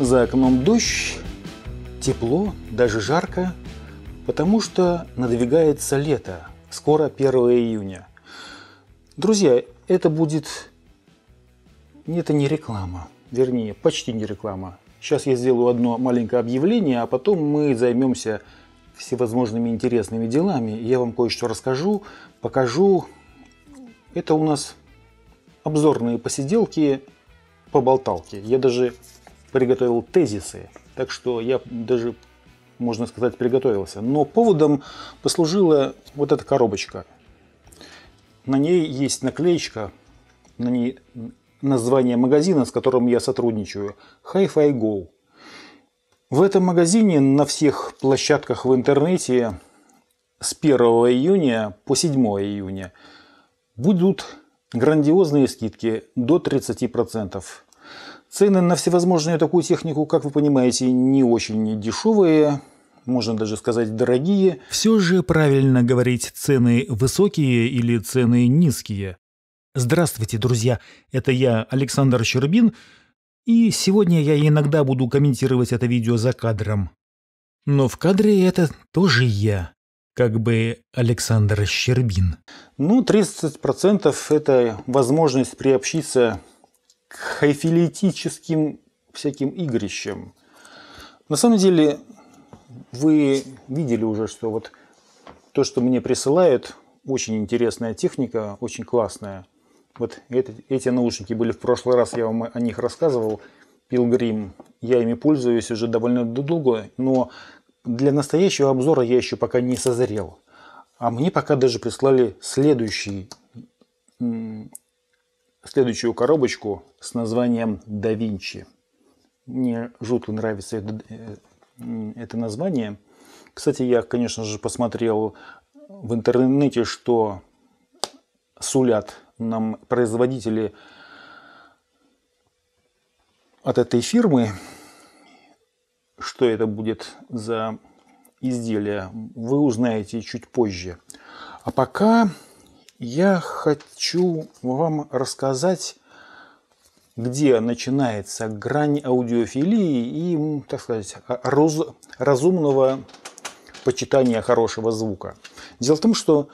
За окном дождь, тепло, даже жарко, потому что надвигается лето. Скоро 1 июня. Друзья, это будет... Это не реклама. Вернее, почти не реклама. Сейчас я сделаю одно маленькое объявление, а потом мы займемся всевозможными интересными делами. Я вам кое-что расскажу, покажу. Это у нас обзорные посиделки по болталке. Я даже приготовил тезисы, так что я даже, можно сказать, приготовился. Но поводом послужила вот эта коробочка. На ней есть наклеечка, на ней название магазина, с которым я сотрудничаю, Hi-Fi Go. В этом магазине на всех площадках в интернете с 1 июня по 7 июня будут грандиозные скидки до 30%. Цены на всевозможную такую технику, как вы понимаете, не очень дешевые, можно даже сказать дорогие. Все же правильно говорить цены высокие или цены низкие. Здравствуйте, друзья! Это я, Александр Щербин, и сегодня я иногда буду комментировать это видео за кадром. Но в кадре это тоже я, как бы Александр Щербин. Ну, 30% это возможность приобщиться к хайфилетическим всяким игрищам. На самом деле, вы видели уже, что вот то, что мне присылают, очень интересная техника, очень классная. Вот это, эти наушники были в прошлый раз, я вам о них рассказывал. Pilgrim. Я ими пользуюсь уже довольно долго, но для настоящего обзора я еще пока не созрел. А мне пока даже прислали следующий следующую коробочку с названием «Да Винчи». Мне жутко нравится это, э, это название. Кстати, я, конечно же, посмотрел в интернете, что сулят нам производители от этой фирмы. Что это будет за изделие, вы узнаете чуть позже. А пока я хочу вам рассказать, где начинается грань аудиофилии и, так сказать, раз, разумного почитания хорошего звука. Дело в том, что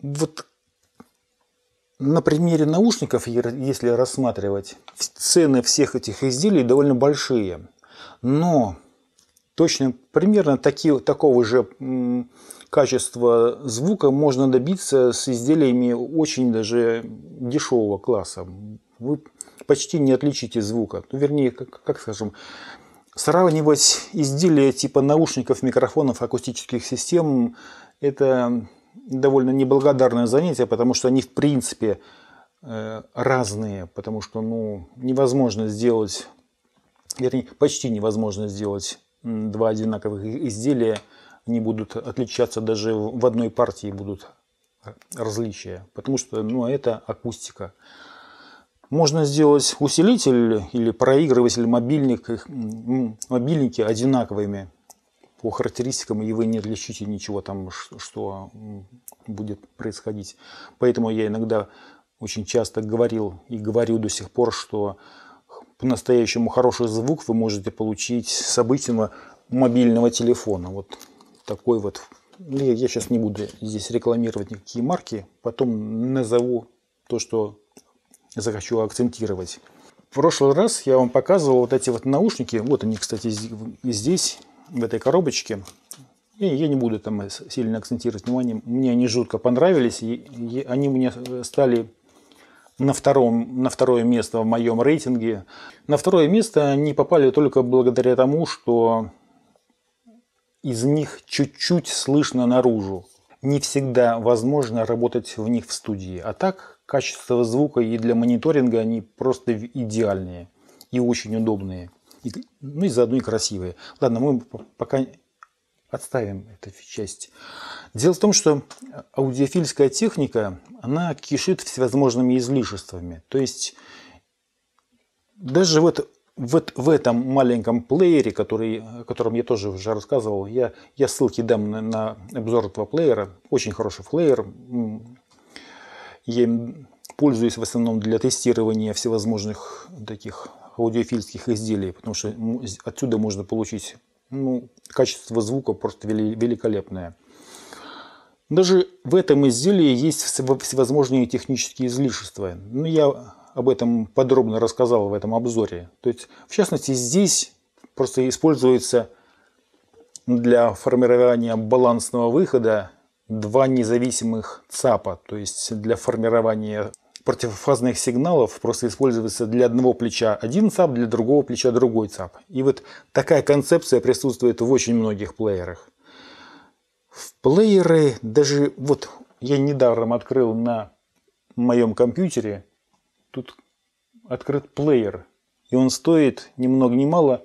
вот на примере наушников, если рассматривать, цены всех этих изделий довольно большие. Но точно примерно таки, такого же качества звука можно добиться с изделиями очень даже дешевого класса. Вы почти не отличите звука. Ну, вернее, как, как скажем, сравнивать изделия типа наушников, микрофонов, акустических систем – это довольно неблагодарное занятие, потому что они в принципе э, разные, потому что ну, невозможно сделать, вернее, почти невозможно сделать два одинаковых изделия – не будут отличаться даже в одной партии будут различия, потому что ну, это акустика. Можно сделать усилитель или проигрыватель, мобильник, мобильники одинаковыми по характеристикам, и вы не отличите ничего там, что будет происходить. Поэтому я иногда очень часто говорил и говорю до сих пор, что по-настоящему хороший звук вы можете получить с обычного мобильного телефона. Вот такой вот. Ну, я сейчас не буду здесь рекламировать никакие марки, потом назову то, что захочу акцентировать. В прошлый раз я вам показывал вот эти вот наушники. Вот они, кстати, здесь, в этой коробочке. И я не буду там сильно акцентировать внимание. Мне они жутко понравились. И они мне стали на, втором, на второе место в моем рейтинге. На второе место они попали только благодаря тому, что из них чуть-чуть слышно наружу. Не всегда возможно работать в них в студии. А так, качество звука и для мониторинга они просто идеальные и очень удобные. И, ну и заодно и красивые. Ладно, мы пока отставим эту часть. Дело в том, что аудиофильская техника, она кишит всевозможными излишествами. То есть даже вот вот в этом маленьком плеере, который, о котором я тоже уже рассказывал, я, я ссылки дам на, на обзор этого плеера. Очень хороший плеер. Я им пользуюсь в основном для тестирования всевозможных таких аудиофильских изделий, потому что отсюда можно получить ну, качество звука просто великолепное. Даже в этом изделии есть всевозможные технические излишества. Ну, я об этом подробно рассказал в этом обзоре. То есть, в частности, здесь просто используется для формирования балансного выхода два независимых ЦАПа. То есть, для формирования противофазных сигналов просто используется для одного плеча один ЦАП, для другого плеча другой ЦАП. И вот такая концепция присутствует в очень многих плеерах. В плееры даже вот я недаром открыл на моем компьютере, тут открыт плеер, и он стоит ни много ни мало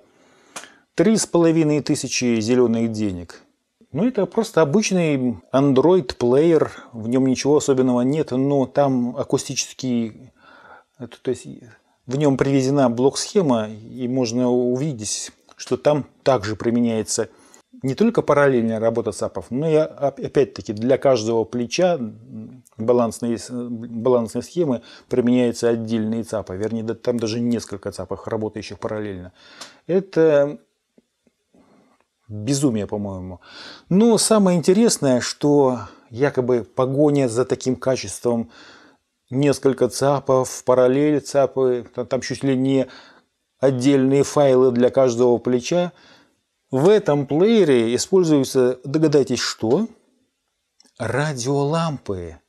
три с половиной тысячи зеленых денег. Ну, это просто обычный Android плеер, в нем ничего особенного нет, но там акустический, то есть в нем привезена блок-схема, и можно увидеть, что там также применяется не только параллельная работа САПов, но и опять-таки для каждого плеча балансной, балансной схемы применяются отдельные ЦАПы. Вернее, там даже несколько ЦАПов, работающих параллельно. Это безумие, по-моему. Но самое интересное, что якобы погоня за таким качеством несколько ЦАПов, параллель ЦАПы, там чуть ли не отдельные файлы для каждого плеча – в этом плеере используются, догадайтесь, что? Радиолампы.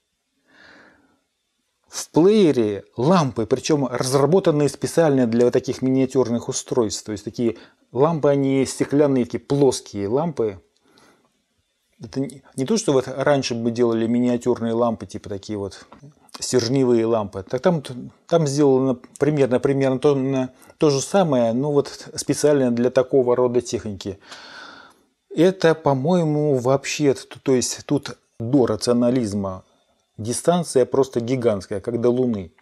В плеере лампы, причем разработанные специально для таких миниатюрных устройств. То есть такие лампы, они стеклянные, такие плоские лампы. Это не то, что вот раньше бы делали миниатюрные лампы, типа такие вот стержневые лампы. Так там, там сделано примерно, примерно то, то же самое, но вот специально для такого рода техники. Это, по-моему, вообще, то есть тут до рационализма дистанция просто гигантская, как до Луны.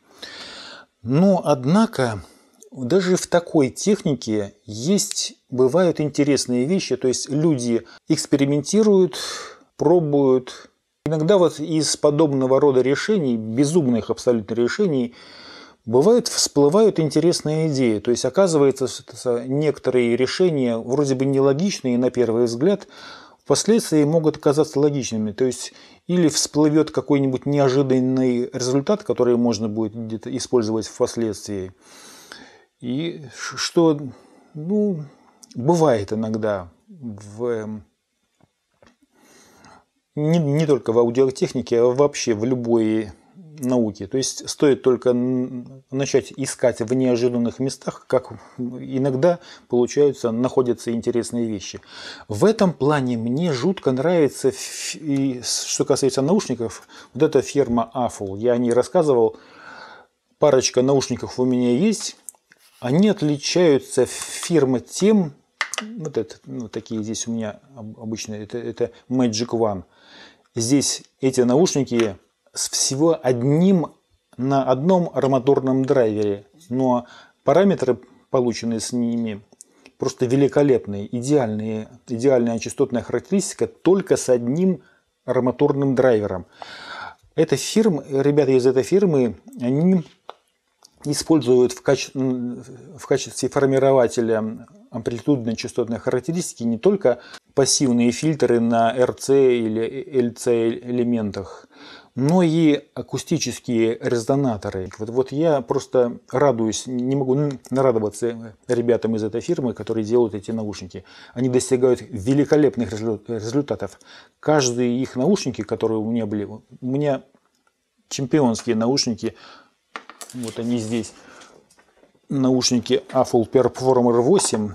Но, однако, даже в такой технике есть, бывают интересные вещи, то есть люди экспериментируют, пробуют, Иногда вот из подобного рода решений, безумных абсолютно решений, бывают, всплывают интересные идеи. То есть оказывается, что некоторые решения вроде бы нелогичные на первый взгляд, впоследствии могут оказаться логичными. То есть или всплывет какой-нибудь неожиданный результат, который можно будет где-то использовать впоследствии. И что, ну, бывает иногда в не, не только в аудиотехнике, а вообще в любой науке. То есть стоит только начать искать в неожиданных местах, как иногда получаются, находятся интересные вещи. В этом плане мне жутко нравится, и что касается наушников, вот эта фирма Affle. Я о ней рассказывал, парочка наушников у меня есть. Они отличаются фирма тем, вот это, ну, такие здесь у меня обычно, это, это Magic One – Здесь эти наушники с всего одним на одном арматурном драйвере, но параметры, полученные с ними, просто великолепные, идеальные, идеальная частотная характеристика только с одним арматурным драйвером. Эта фирма, ребята из этой фирмы, они используют в, каче... в качестве формирователя амплитудной частотной характеристики не только пассивные фильтры на RC или LC элементах, но и акустические резонаторы. Вот, вот я просто радуюсь, не могу нарадоваться ребятам из этой фирмы, которые делают эти наушники. Они достигают великолепных результатов. Каждые их наушники, которые у меня были, у меня чемпионские наушники, вот они здесь, наушники Apple Performer 8,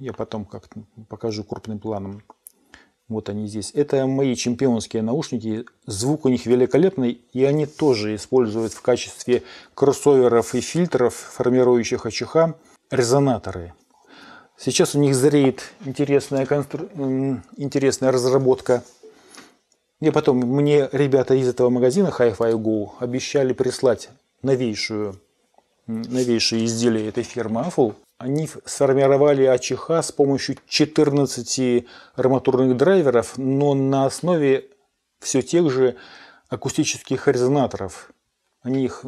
я потом как-то покажу крупным планом. Вот они здесь. Это мои чемпионские наушники. Звук у них великолепный, и они тоже используют в качестве кроссоверов и фильтров, формирующих АЧХ, резонаторы. Сейчас у них зреет интересная, констру... интересная разработка. И потом мне ребята из этого магазина Hi-Fi Go обещали прислать новейшую, новейшие изделия этой фирмы Apple они сформировали АЧХ с помощью 14 арматурных драйверов, но на основе все тех же акустических резонаторов. Они их,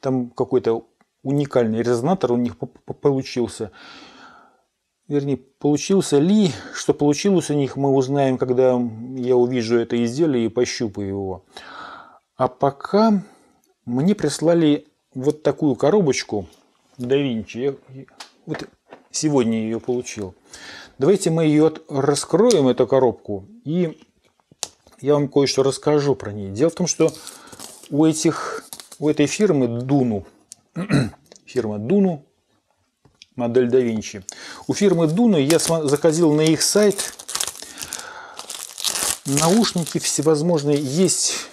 там какой-то уникальный резонатор у них получился. Вернее, получился ли, что получилось у них, мы узнаем, когда я увижу это изделие и пощупаю его. А пока мне прислали вот такую коробочку да Винчи. Вот сегодня ее получил. Давайте мы ее раскроем, эту коробку, и я вам кое-что расскажу про нее. Дело в том, что у, этих, у этой фирмы Дуну, фирма Дуну, модель да Винчи. У фирмы Дуну я заходил на их сайт. Наушники всевозможные есть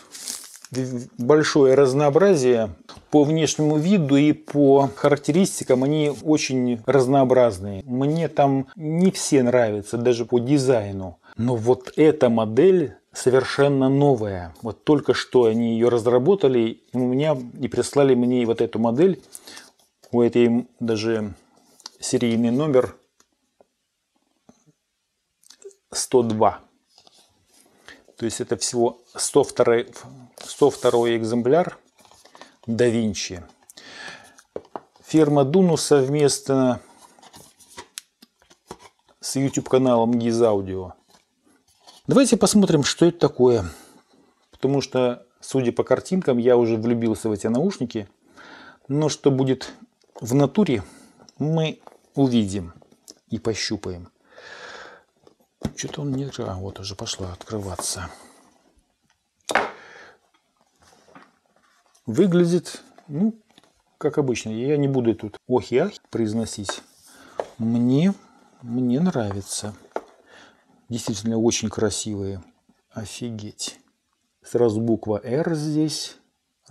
большое разнообразие по внешнему виду и по характеристикам они очень разнообразные. Мне там не все нравятся, даже по дизайну. Но вот эта модель совершенно новая. Вот только что они ее разработали, у меня и прислали мне вот эту модель. У этой даже серийный номер 102. То есть это всего 102, 102 экземпляр да Винчи. Фирма Дуну совместно с YouTube каналом Giz Audio. Давайте посмотрим, что это такое. Потому что, судя по картинкам, я уже влюбился в эти наушники. Но что будет в натуре, мы увидим и пощупаем. Что-то он не... А, вот уже пошла открываться. Выглядит, ну, как обычно. Я не буду тут ох и ах произносить. Мне, мне нравится. Действительно очень красивые. Офигеть. Сразу буква R здесь.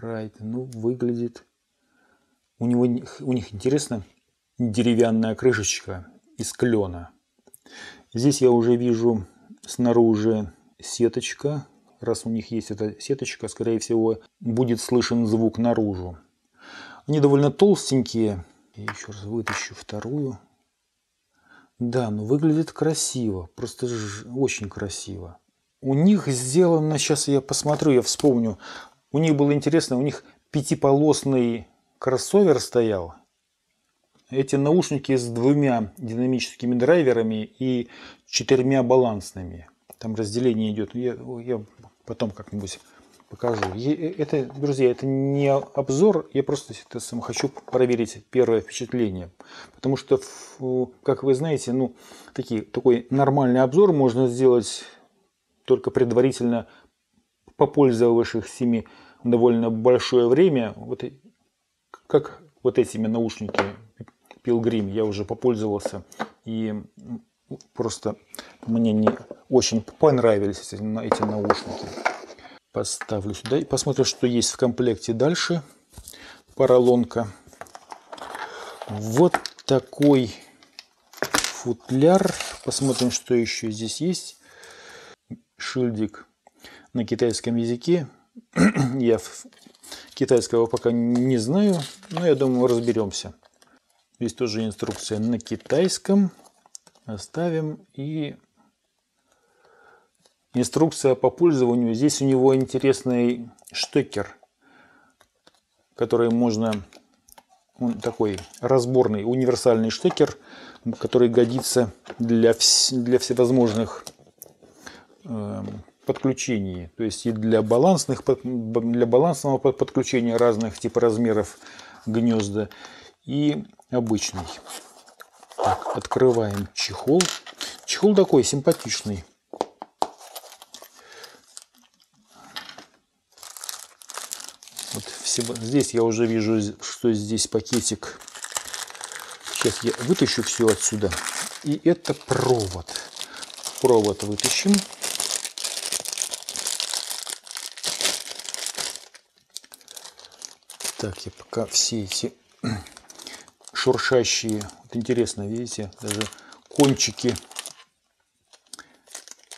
Right. Ну, выглядит. У него у них интересно деревянная крышечка из клена. Здесь я уже вижу снаружи сеточка раз у них есть эта сеточка, скорее всего, будет слышен звук наружу. Они довольно толстенькие. Я еще раз вытащу вторую. Да, но выглядит красиво, просто очень красиво. У них сделано, сейчас я посмотрю, я вспомню, у них было интересно, у них пятиполосный кроссовер стоял. Эти наушники с двумя динамическими драйверами и четырьмя балансными. Там разделение идет. Я, я потом как-нибудь покажу. Э, это, друзья, это не обзор, я просто сам хочу проверить первое впечатление. Потому что, как вы знаете, ну, такие, такой нормальный обзор можно сделать только предварительно попользовавшись ими довольно большое время. Вот, как вот этими наушниками Pilgrim я уже попользовался. И просто мне не очень понравились эти, эти наушники. Поставлю сюда и посмотрим, что есть в комплекте дальше. Поролонка. Вот такой футляр. Посмотрим, что еще здесь есть. Шильдик на китайском языке. Я китайского пока не знаю, но я думаю, разберемся. Здесь тоже инструкция на китайском. Оставим и инструкция по пользованию. Здесь у него интересный штекер, который можно, он такой разборный, универсальный штекер, который годится для, вс для всевозможных э, подключений. То есть и для, балансных, для балансного подключения разных типа размеров гнезда и обычный. Так, открываем чехол. Чехол такой симпатичный. Вот всего, здесь я уже вижу, что здесь пакетик. Сейчас я вытащу все отсюда. И это провод. Провод вытащим. Так, я пока все эти шуршащие. Вот интересно, видите, даже кончики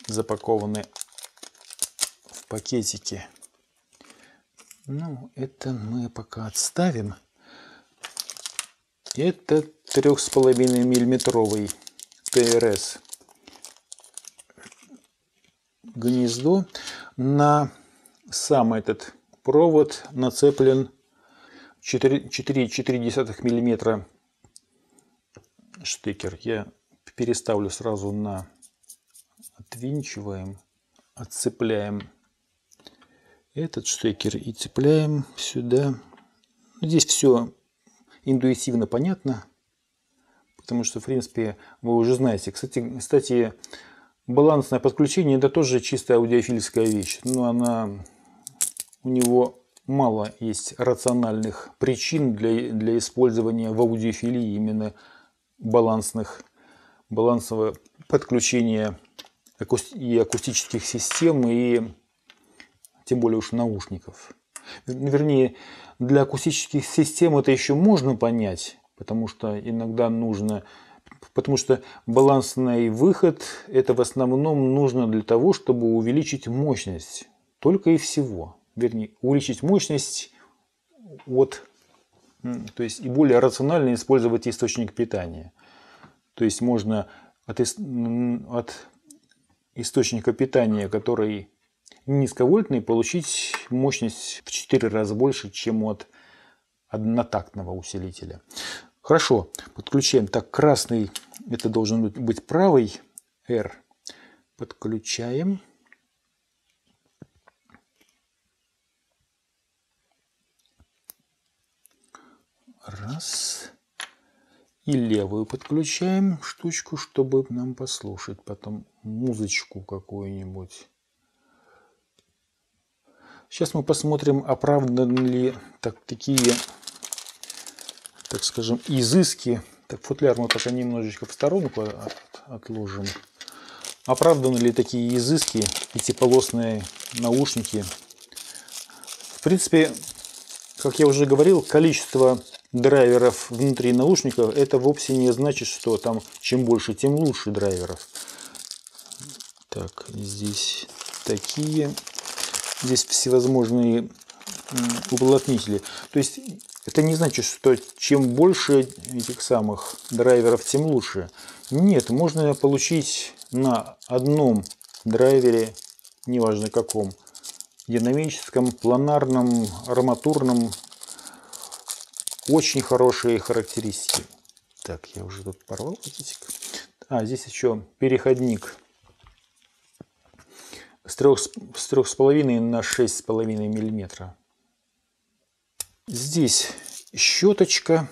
запакованы в пакетике. Ну, это мы пока отставим. Это трех с половиной миллиметровый ТРС гнездо. На сам этот провод нацеплен 4,4 миллиметра штекер я переставлю сразу на отвинчиваем, отцепляем этот штекер и цепляем сюда. Здесь все интуитивно понятно, потому что, в принципе, вы уже знаете. Кстати, кстати балансное подключение – это тоже чисто аудиофильская вещь. Но она, у него мало есть рациональных причин для, для использования в аудиофилии именно балансных, балансового подключения и акустических систем, и тем более уж наушников. Вернее, для акустических систем это еще можно понять, потому что иногда нужно Потому что балансный выход это в основном нужно для того, чтобы увеличить мощность. Только и всего. Вернее, увеличить мощность от, то есть и более рационально использовать источник питания. То есть можно от, от источника питания, который низковольтный, получить мощность в 4 раза больше, чем от однотактного усилителя. Хорошо, подключаем. Так, красный, это должен быть правый R. Подключаем. Раз. И левую подключаем штучку, чтобы нам послушать потом музычку какую-нибудь. Сейчас мы посмотрим, оправданы ли так, такие, так скажем, изыски. Так, футляр мы пока немножечко в сторонку от, отложим. Оправданы ли такие изыски, эти полосные наушники? В принципе, как я уже говорил, количество драйверов внутри наушников, это вовсе не значит, что там чем больше, тем лучше драйверов. Так, здесь такие, здесь всевозможные уплотнители. То есть это не значит, что чем больше этих самых драйверов, тем лучше. Нет, можно получить на одном драйвере, неважно каком, динамическом, планарном, арматурном, очень хорошие характеристики. Так, я уже тут порвал пакетик. А, здесь еще переходник с 3,5 на 6,5 миллиметра. Здесь щеточка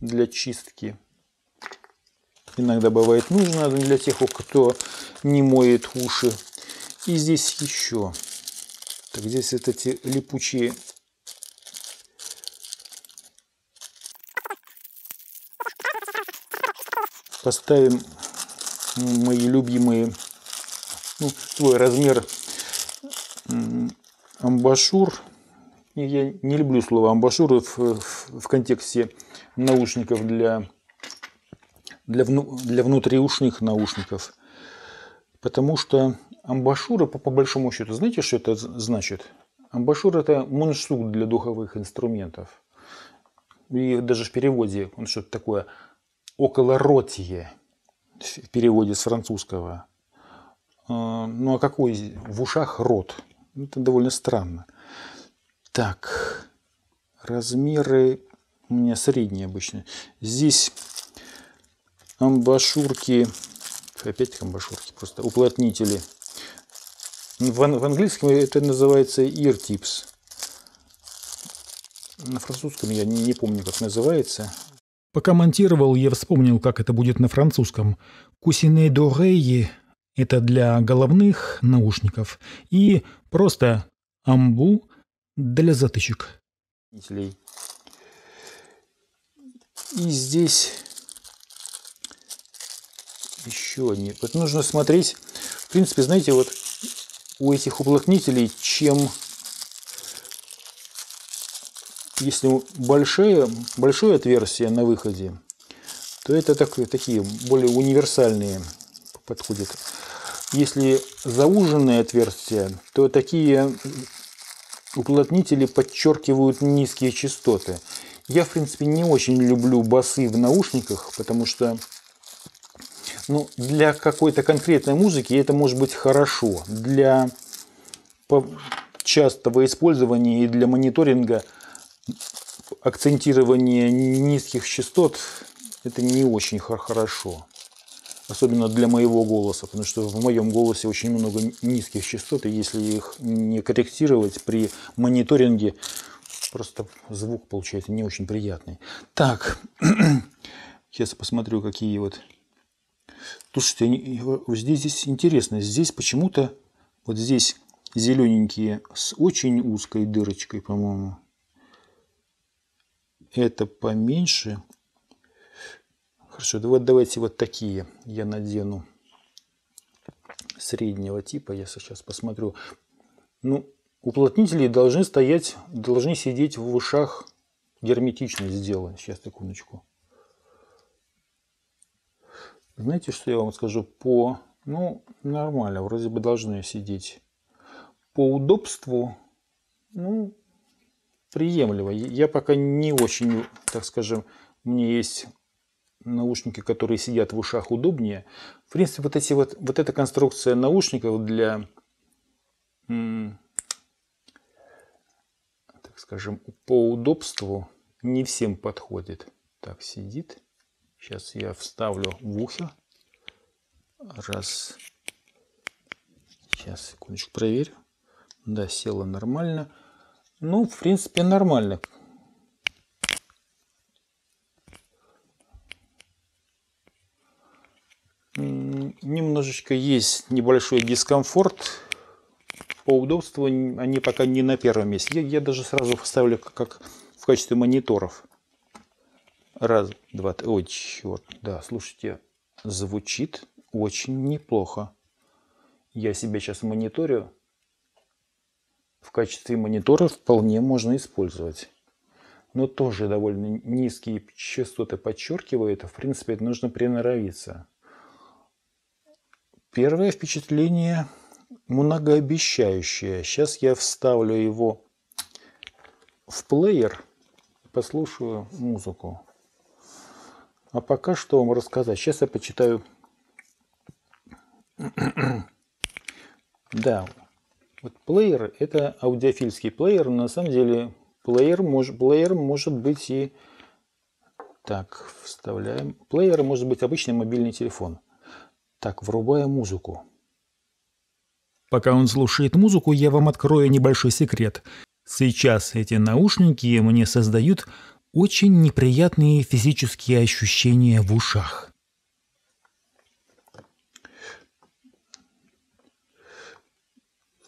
для чистки. Иногда бывает нужно для тех, кто не моет уши. И здесь еще. Так, здесь вот эти липучие поставим мои любимые, ну, свой размер амбашюр. Я не люблю слово амбашюр в, в, в контексте наушников для, для, вну, для внутриушных наушников. Потому что амбашюры, по, по большому счету, знаете, что это значит? Амбашюр – это мундштук для духовых инструментов. И даже в переводе он что-то такое – околоротие в переводе с французского. А, ну а какой в ушах рот? Это довольно странно. Так, размеры у меня средние обычно. Здесь амбашюрки, опять амбашюрки, просто уплотнители. В, в английском это называется ear tips. На французском я не, не помню, как называется. Пока монтировал, я вспомнил, как это будет на французском. Кусине дорейи – это для головных наушников. И просто амбу для затычек. И здесь еще одни. Вот нужно смотреть. В принципе, знаете, вот у этих уплотнителей, чем если большое, большое отверстие на выходе, то это так, такие более универсальные подходят. Если зауженное отверстие, то такие уплотнители подчеркивают низкие частоты. Я, в принципе, не очень люблю басы в наушниках, потому что ну, для какой-то конкретной музыки это может быть хорошо. Для частого использования и для мониторинга акцентирование низких частот это не очень хорошо. Особенно для моего голоса, потому что в моем голосе очень много низких частот, и если их не корректировать при мониторинге, просто звук получается не очень приятный. Так, сейчас посмотрю, какие вот... Слушайте, здесь, здесь интересно, здесь почему-то вот здесь зелененькие с очень узкой дырочкой, по-моему. Это поменьше. Хорошо, вот давайте вот такие я надену среднего типа. Я сейчас посмотрю. Ну, уплотнители должны стоять, должны сидеть в ушах герметично сделаны. Сейчас, секундочку. Знаете, что я вам скажу? По, ну, нормально, вроде бы должны сидеть. По удобству, ну, приемлемо. Я пока не очень, так скажем, мне есть наушники, которые сидят в ушах удобнее. В принципе, вот, эти вот, вот эта конструкция наушников для, так скажем, по удобству не всем подходит. Так, сидит. Сейчас я вставлю в ухо. Раз. Сейчас, секундочку, проверю. Да, села нормально. Ну, в принципе, нормально. Немножечко есть небольшой дискомфорт. По удобству они пока не на первом месте. Я, я даже сразу поставлю как в качестве мониторов. Раз, два, три. Ой, черт. Да, слушайте, звучит очень неплохо. Я себя сейчас мониторю. В качестве монитора вполне можно использовать. Но тоже довольно низкие частоты подчеркивает. В принципе, это нужно приноровиться. Первое впечатление многообещающее. Сейчас я вставлю его в плеер, послушаю музыку. А пока что вам рассказать. Сейчас я почитаю. да, вот плеер – это аудиофильский плеер. На самом деле плеер, мож, плеер может быть и... Так, вставляем. Плеер может быть обычный мобильный телефон. Так, врубая музыку. Пока он слушает музыку, я вам открою небольшой секрет. Сейчас эти наушники мне создают очень неприятные физические ощущения в ушах.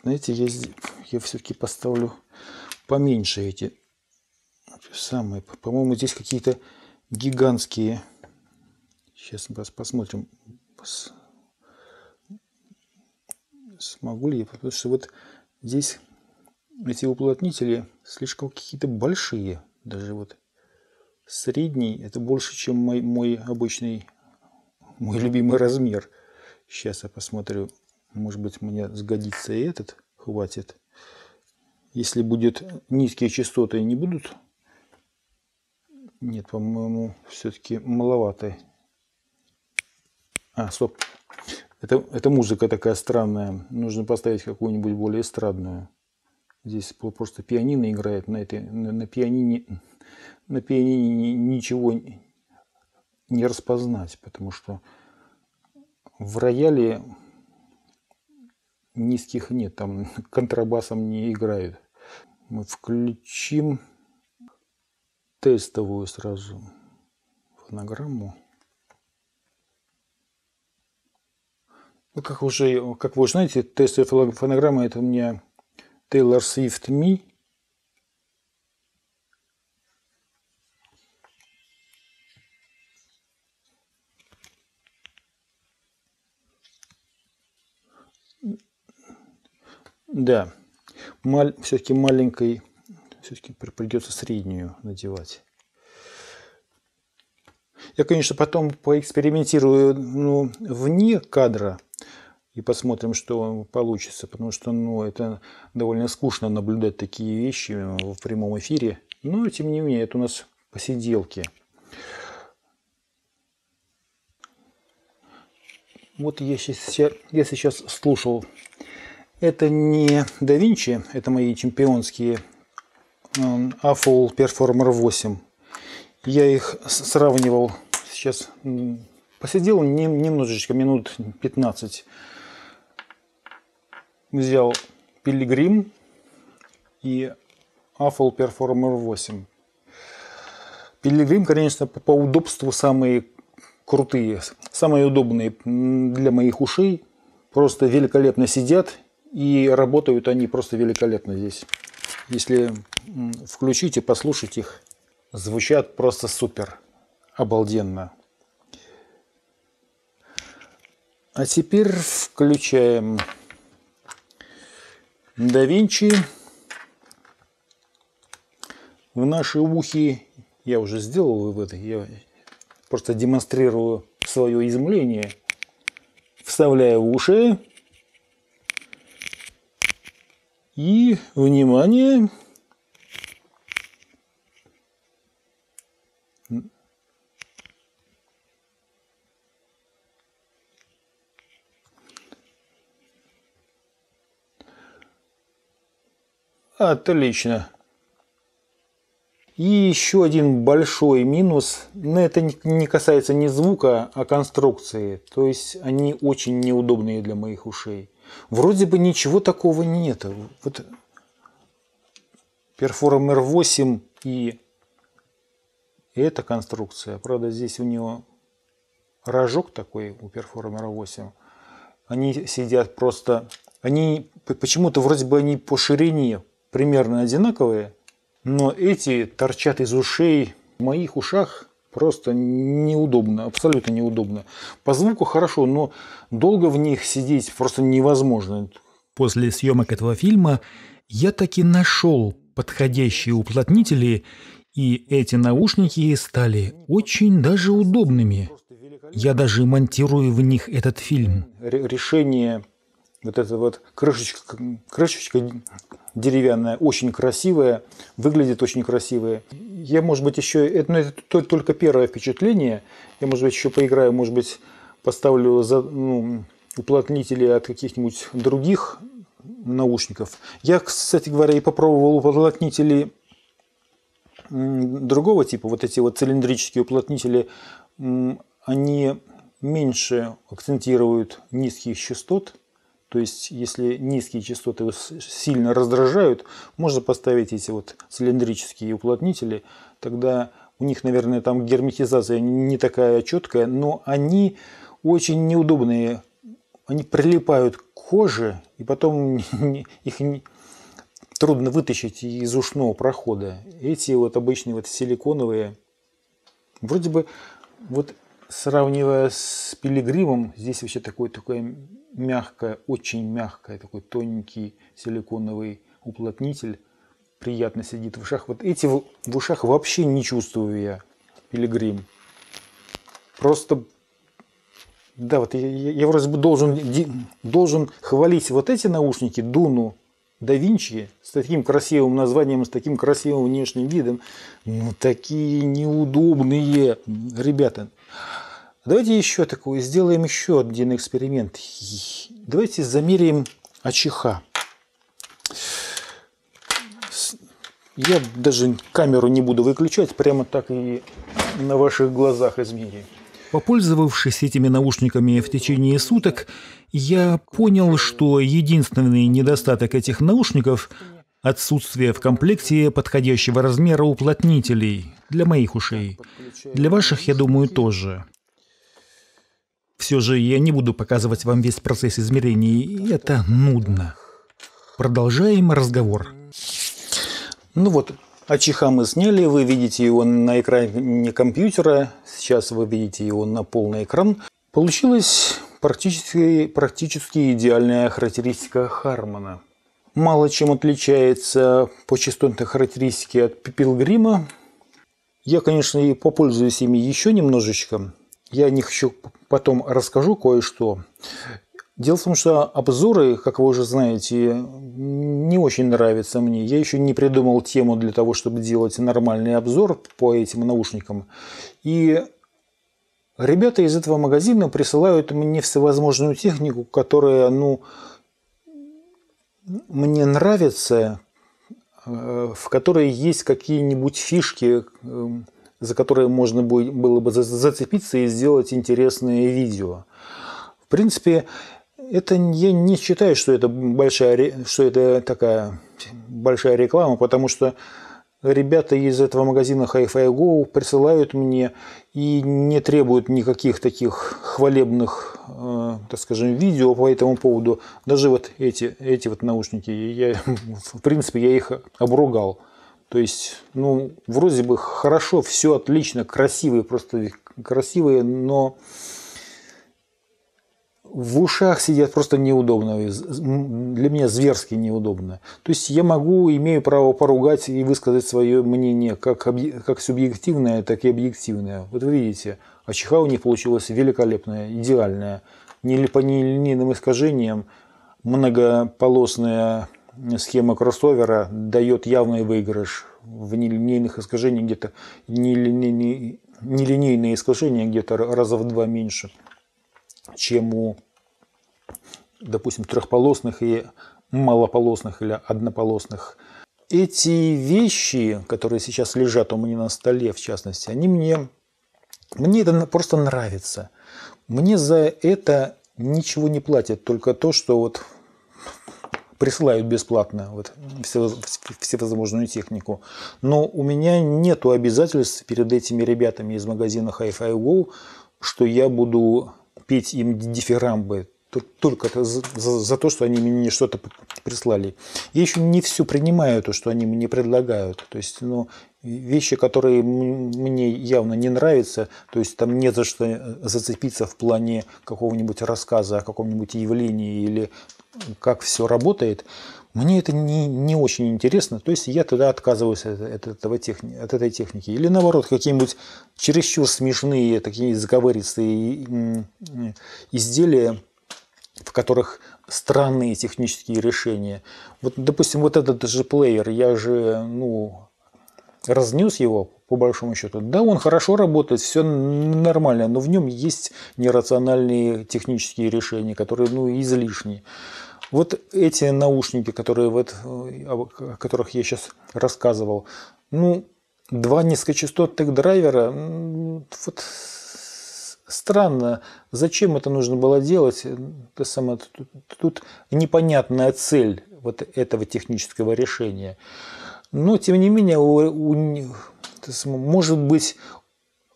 Знаете, я, я все-таки поставлю поменьше эти самые. По-моему, здесь какие-то гигантские. Сейчас посмотрим смогу ли я, потому что вот здесь эти уплотнители слишком какие-то большие, даже вот средний, это больше, чем мой, мой обычный, мой любимый размер. Сейчас я посмотрю, может быть мне сгодится и этот, хватит. Если будет низкие частоты, не будут? Нет, по-моему, все-таки маловато. А, стоп, это, это музыка такая странная. Нужно поставить какую-нибудь более эстрадную. Здесь просто пианино играет. На, этой, на, на пианине, на пианине ничего не распознать, потому что в рояле низких нет, там контрабасом не играют. Мы включим тестовую сразу фонограмму. Ну, как, уже, как вы уже знаете, тестовая фонограмма – это у меня Taylor Swift Me. Да, Маль, все-таки маленькой, все-таки придется среднюю надевать. Я, конечно, потом поэкспериментирую ну, вне кадра – и посмотрим, что получится, потому что ну, это довольно скучно наблюдать такие вещи в прямом эфире. Но, тем не менее, это у нас посиделки. Вот я сейчас, я сейчас слушал. Это не Da Vinci, это мои чемпионские Affle Performer 8. Я их сравнивал сейчас посидел немножечко, минут 15. Взял Пилигрим и Apple Performer 8. Пилигрим, конечно, по удобству самые крутые, самые удобные для моих ушей. Просто великолепно сидят и работают они просто великолепно здесь. Если включить и послушать их, звучат просто супер, обалденно. А теперь включаем да в наши ухи. Я уже сделал вывод, я просто демонстрирую свое изумление. Вставляю в уши. И, внимание, Отлично. И еще один большой минус, но это не касается не звука, а конструкции. То есть они очень неудобные для моих ушей. Вроде бы ничего такого нет. Вот Perform R8 и эта конструкция. Правда, здесь у него рожок такой у Performer 8. Они сидят просто... Они почему-то вроде бы они по ширине примерно одинаковые, но эти торчат из ушей. В моих ушах просто неудобно, абсолютно неудобно. По звуку хорошо, но долго в них сидеть просто невозможно. После съемок этого фильма я таки нашел подходящие уплотнители, и эти наушники стали очень даже удобными. Я даже монтирую в них этот фильм. Решение вот эта вот крышечка, крышечка деревянная, очень красивая, выглядит очень красивая. Я, может быть, еще, это, ну, это только первое впечатление, я, может быть, еще поиграю, может быть, поставлю за, ну, уплотнители от каких-нибудь других наушников. Я, кстати говоря, и попробовал уплотнители другого типа, вот эти вот цилиндрические уплотнители, они меньше акцентируют низких частот, то есть, если низкие частоты сильно раздражают, можно поставить эти вот цилиндрические уплотнители. Тогда у них, наверное, там герметизация не такая четкая, но они очень неудобные. Они прилипают к коже, и потом их трудно вытащить из ушного прохода. Эти вот обычные вот силиконовые, вроде бы вот сравнивая с пилигримом, здесь вообще такой, такое мягкое, очень мягкое, такой тоненький силиконовый уплотнитель. Приятно сидит в ушах. Вот эти в, в ушах вообще не чувствую я, пилигрим. Просто, да, вот я, я, я вроде бы должен, должен хвалить вот эти наушники, Дуну, да Винчи с таким красивым названием, с таким красивым внешним видом, ну такие неудобные ребята. Давайте еще такое, сделаем еще один эксперимент. Давайте замеряем АЧХ. Я даже камеру не буду выключать, прямо так и на ваших глазах измеряю. Попользовавшись этими наушниками в течение суток, я понял, что единственный недостаток этих наушников – отсутствие в комплекте подходящего размера уплотнителей для моих ушей. Для ваших, я думаю, тоже. Все же я не буду показывать вам весь процесс измерений, это нудно. Продолжаем разговор. Ну вот, АЧХ мы сняли, вы видите его на экране компьютера, сейчас вы видите его на полный экран. Получилась практически, практически идеальная характеристика Хармона. Мало чем отличается по частотной характеристике от Пилгрима. Я, конечно, и попользуюсь ими еще немножечко, я о них еще потом расскажу кое-что. Дело в том, что обзоры, как вы уже знаете, не очень нравятся мне. Я еще не придумал тему для того, чтобы делать нормальный обзор по этим наушникам. И ребята из этого магазина присылают мне всевозможную технику, которая, ну, мне нравится, э, в которой есть какие-нибудь фишки, э, за которые можно было бы зацепиться и сделать интересные видео. В принципе, это я не считаю, что это большая, что это такая большая реклама, потому что ребята из этого магазина Hi-Fi Go присылают мне и не требуют никаких таких хвалебных, э, так скажем, видео по этому поводу. Даже вот эти, эти вот наушники, я, в принципе, я их обругал. То есть, ну, вроде бы хорошо, все отлично, красивые, просто красивые, но в ушах сидят просто неудобно, для меня зверски неудобно. То есть я могу, имею право поругать и высказать свое мнение как, как субъективное, так и объективное. Вот вы видите, АЧХ у них получилась великолепная, идеальная. Не по нелинейным искажениям многополосная схема кроссовера дает явный выигрыш. В нелинейных искажениях где-то нелинейные искажения где-то раза в два меньше чем у, допустим, трехполосных и малополосных или однополосных. Эти вещи, которые сейчас лежат у меня на столе, в частности, они мне, мне это просто нравится. Мне за это ничего не платят, только то, что вот присылают бесплатно вот, всевозможную технику. Но у меня нет обязательств перед этими ребятами из магазина Hi-Fi Go, что я буду петь им дифирамбы только за, то, что они мне что-то прислали. Я еще не все принимаю, то, что они мне предлагают. То есть, ну, вещи, которые мне явно не нравятся, то есть там не за что зацепиться в плане какого-нибудь рассказа о каком-нибудь явлении или как все работает, мне это не, не очень интересно, то есть я тогда отказываюсь от, от, этого техни, от этой техники. Или наоборот, какие-нибудь чересчур смешные, такие заговористые изделия, в которых странные технические решения. Вот, допустим, вот этот же плеер, я же, ну, разнес его, по большому счету. Да, он хорошо работает, все нормально, но в нем есть нерациональные технические решения, которые, ну, излишние. Вот эти наушники, которые вот, о которых я сейчас рассказывал, ну, два низкочастотных драйвера, вот странно, зачем это нужно было делать, это самое, тут, тут непонятная цель вот этого технического решения. Но, тем не менее, у, у, может быть,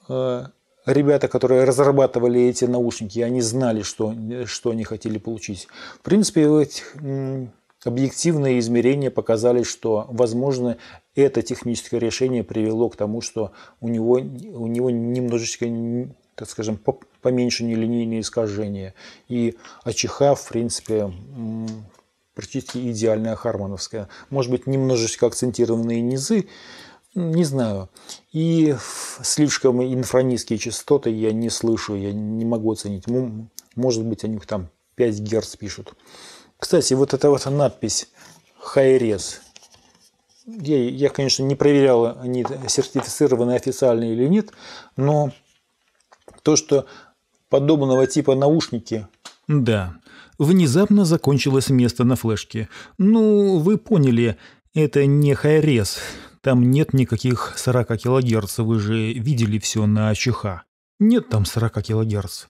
э, ребята, которые разрабатывали эти наушники, они знали, что, что они хотели получить. В принципе, этих объективные измерения показали, что, возможно, это техническое решение привело к тому, что у него, у него немножечко, так скажем, поменьше нелинейные искажения. И АЧХ, в принципе, практически идеальная хармоновская. Может быть, немножечко акцентированные низы, не знаю. И слишком инфранизкие частоты я не слышу, я не могу оценить. Может быть, они там 5 Гц пишут. Кстати, вот эта вот надпись Хайрес. Я, я, конечно, не проверял, они сертифицированы официально или нет, но то, что подобного типа наушники... Да, внезапно закончилось место на флешке. Ну, вы поняли, это не Хайрес. Там нет никаких 40 кГц, вы же видели все на ЧХ. Нет там 40 кГц.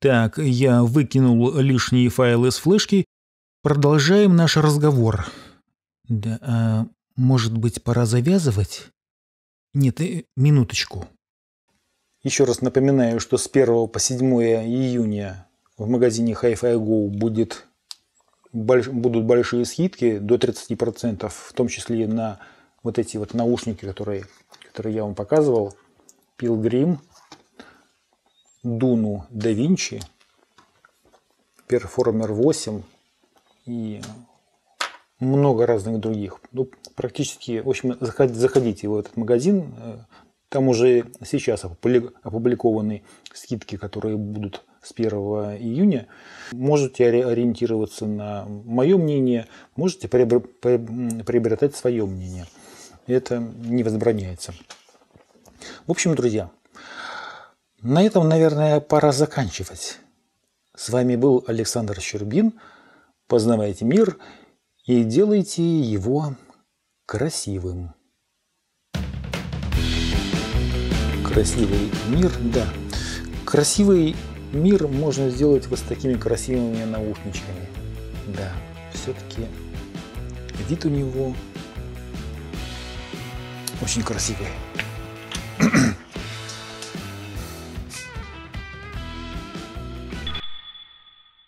Так, я выкинул лишние файлы с флешки. Продолжаем наш разговор. Да, а может быть, пора завязывать? Нет, э, минуточку. Еще раз напоминаю, что с 1 по 7 июня в магазине Hi-Fi Go будет, больш, будут большие скидки до 30%, в том числе на вот эти вот наушники, которые, которые я вам показывал, Pilgrim, Дуну да Винчи, Performer 8 и много разных других. Ну, практически, в общем, заходите в этот магазин, там уже сейчас опубликованы скидки, которые будут с 1 июня. Можете ориентироваться на мое мнение, можете приобретать свое мнение это не возбраняется. В общем, друзья, на этом, наверное, пора заканчивать. С вами был Александр Щербин. Познавайте мир и делайте его красивым. Красивый мир, да. Красивый мир можно сделать вот с такими красивыми наушничками. Да, все-таки вид у него очень красивый.